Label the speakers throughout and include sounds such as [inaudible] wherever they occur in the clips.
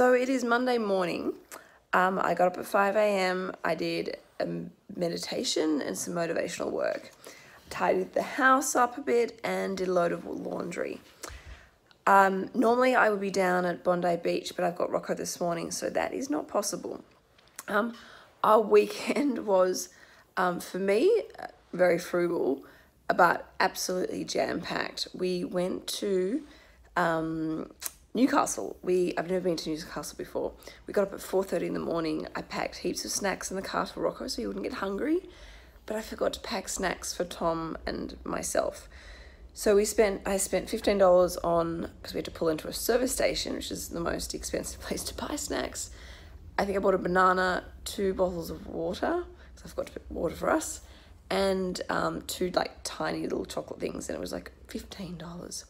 Speaker 1: So it is Monday morning. Um, I got up at 5 a.m. I did a meditation and some motivational work. Tidied the house up a bit and did a load of laundry. Um, normally I would be down at Bondi Beach, but I've got Rocco this morning, so that is not possible. Um, our [laughs] weekend was, um, for me, very frugal, but absolutely jam packed. We went to um, Newcastle. We I've never been to Newcastle before. We got up at four thirty in the morning. I packed heaps of snacks in the car for Rocco so he wouldn't get hungry, but I forgot to pack snacks for Tom and myself. So we spent I spent fifteen dollars on because we had to pull into a service station, which is the most expensive [laughs] place to buy snacks. I think I bought a banana, two bottles of water because I forgot to put water for us, and um, two like tiny little chocolate things, and it was like fifteen dollars.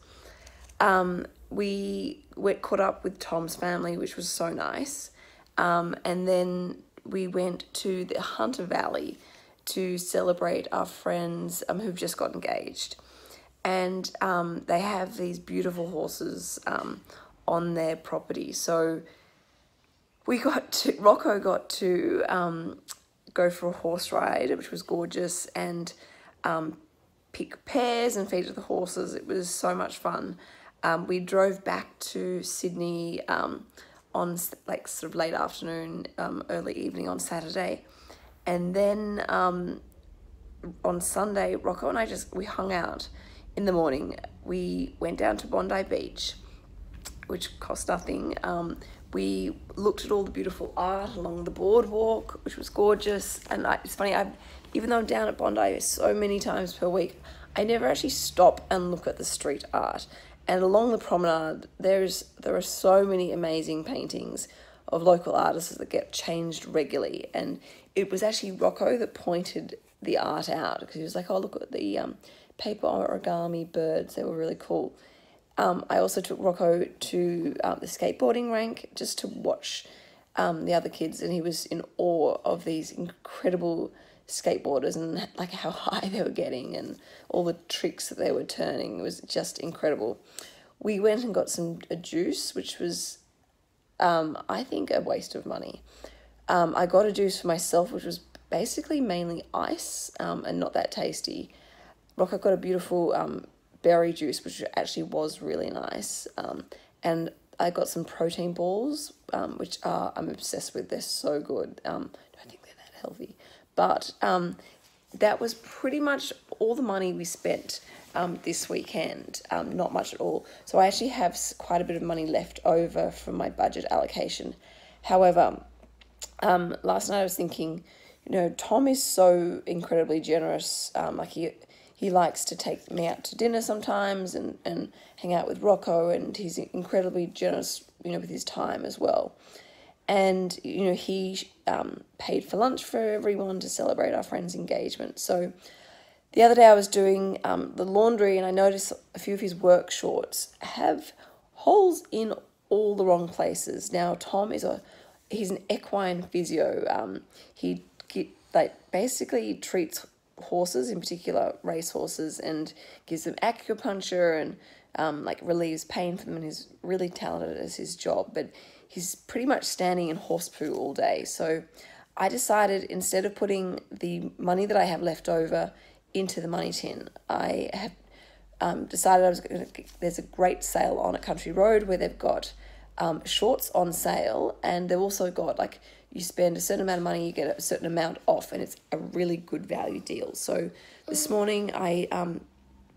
Speaker 1: Um, we went caught up with Tom's family, which was so nice. Um, and then we went to the Hunter Valley to celebrate our friends um, who've just got engaged. And um, they have these beautiful horses um, on their property. So we got to, Rocco got to um, go for a horse ride, which was gorgeous, and um, pick pears and feed to the horses. It was so much fun. Um, we drove back to Sydney um, on like sort of late afternoon, um, early evening on Saturday. And then um, on Sunday, Rocco and I just, we hung out in the morning. We went down to Bondi Beach, which cost nothing. Um, we looked at all the beautiful art along the boardwalk, which was gorgeous. And I, it's funny, I, even though I'm down at Bondi so many times per week, I never actually stop and look at the street art. And along the promenade, there's there are so many amazing paintings of local artists that get changed regularly. And it was actually Rocco that pointed the art out because he was like, "Oh, look at the um, paper origami birds; they were really cool." Um, I also took Rocco to um, the skateboarding rank just to watch um, the other kids, and he was in awe of these incredible skateboarders and like how [laughs] high they were getting and all the tricks that they were turning. It was just incredible. We went and got some a juice which was um, i think a waste of money. Um, i got a juice for myself which was basically mainly ice um, and not that tasty. Rocco got a beautiful um, berry juice which actually was really nice um, and i got some protein balls um, which are i'm obsessed with they're so good um, i don't think they're that healthy but um, that was pretty much all the money we spent um, this weekend, um, not much at all. So I actually have quite a bit of money left over from my budget allocation. However, um, last night I was thinking, you know, Tom is so incredibly generous. Um, like he he likes to take me out to dinner sometimes and, and hang out with Rocco, and he's incredibly generous, you know, with his time as well and you know he um, paid for lunch for everyone to celebrate our friend's engagement. So the other day I was doing um, the laundry and I noticed a few of his work shorts have holes in all the wrong places. Now Tom is a he's an equine physio. Um, he like basically treats horses, in particular race horses, and gives them acupuncture and um, like relieves pain for them. And he's really talented at his job, but he's pretty much standing in horse poo all day. So I decided instead of putting the money that I have left over into the money tin, I have um, decided I was going to. There's a great sale on a Country Road where they've got um, shorts on sale, and they've also got like you spend a certain amount of money, you get a certain amount off, and it's a really good value deal. So this morning I, um,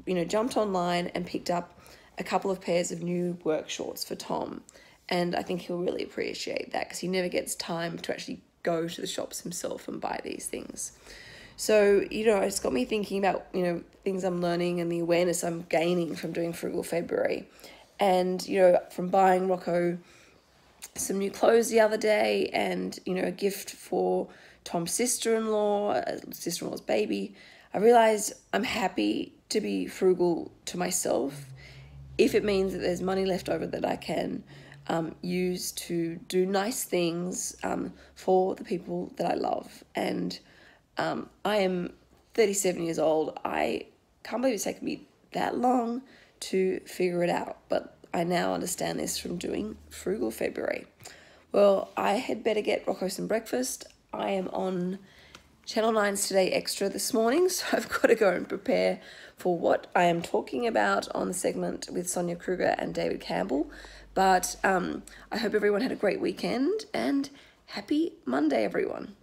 Speaker 1: you know, jumped online and picked up a couple of pairs of new work shorts for Tom. And I think he'll really appreciate that because he never gets time to actually go to the shops himself and buy these things. So, you know, it's got me thinking about, you know, things I'm learning and the awareness I'm gaining from doing Frugal February. And, you know, from buying Rocco some new clothes the other day and, you know, a gift for Tom's sister in law, sister in law's baby, I realized I'm happy to be frugal to myself if it means that there's money left over that I can um, use to do nice things um, for the people that I love. And um, I am 37 years old. I can't believe it's taken me that long to figure it out, but I now understand this from doing Frugal February. Well, I had better get Rocco some breakfast. I am on Channel 9's Today Extra this morning, [laughs] so I've got to go and prepare for what I am talking about on the segment with Sonia Kruger and David Campbell. But um, I hope everyone had a great weekend and happy Monday, everyone.